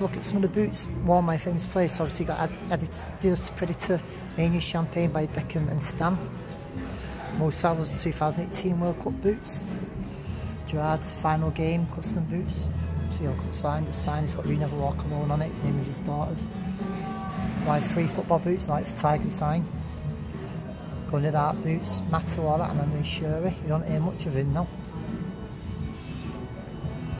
Look at some of the boots worn by famous players. So obviously got Adidas Predator Mania Champagne by Beckham and Stam. Mo Salah's 2018 World Cup boots. Gerrard's final game custom boots. So you got signed. The sign has got "You Never Walk Alone on it, name of his daughters. Y3 football boots, like it's Tiger sign. Gunnard Art boots, Matawala and then Sherry. You don't hear much of him now.